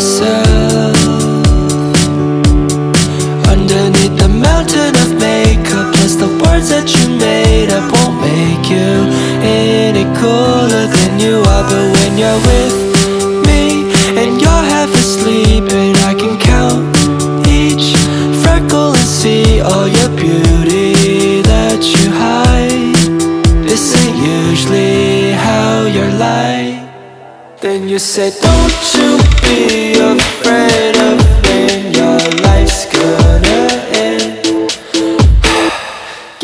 yourself Underneath the mountain of makeup Plus the words that you made up Won't make you any cooler than you are. But when you're with me And you're half asleep And I can count each freckle And see all your beauty that you hide. This ain't usually how you're like. Then you said don't you be afraid of when your life's gonna end.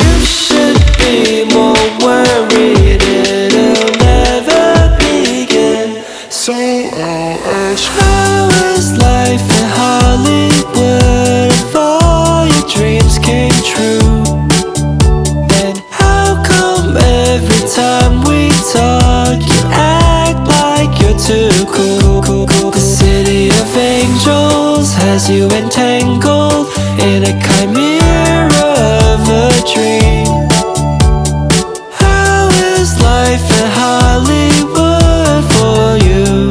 You should be more worried it'll never begin. So I'll life in Hollywood? If all your dreams came true you entangled In a chimera of a dream. How is life in Hollywood for you?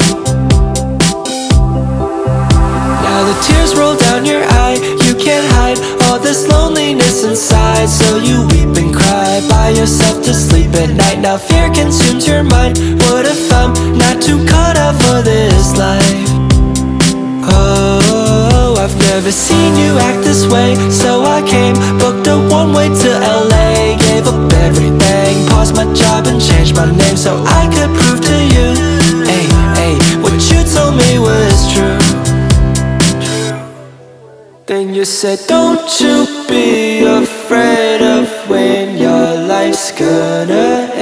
Now the tears roll down your eye. You can't hide all this loneliness inside. So you weep and cry by yourself to sleep at night. Now fear consumes your mind. What if I'm not too caught up for this life? Never seen you act this way So I came, booked a one-way to LA Gave up everything, paused my job and changed my name So I could prove to you Hey, hey, what you told me was true then you said, Don't you be afraid of when your life's gonna end.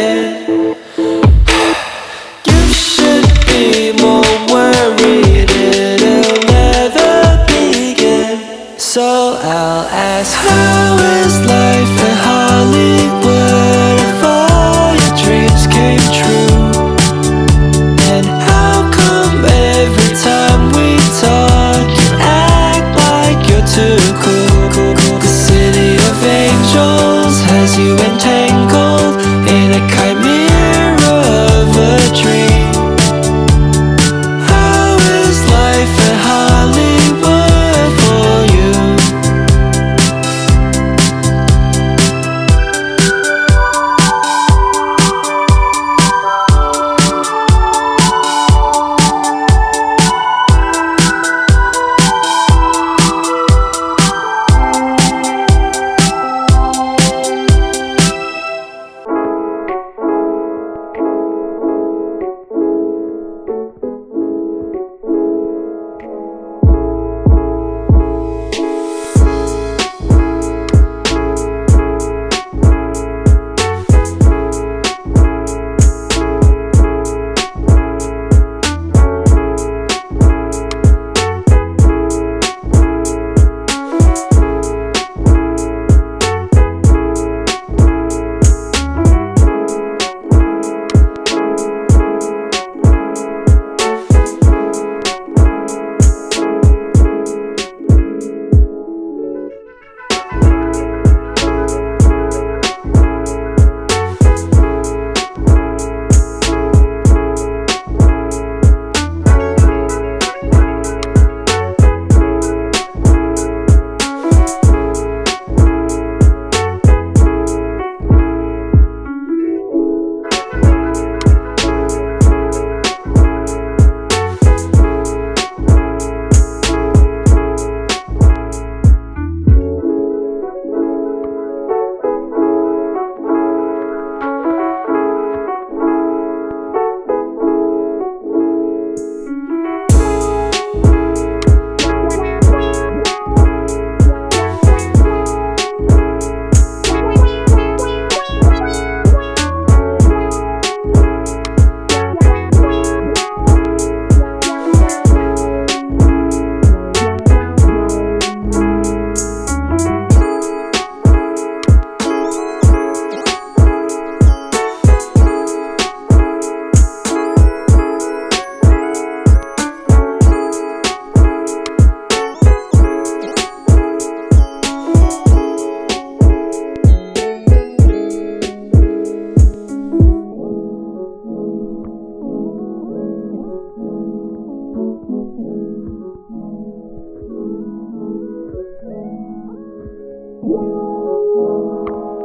So I'll ask, How is life in Hollywood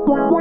Wow.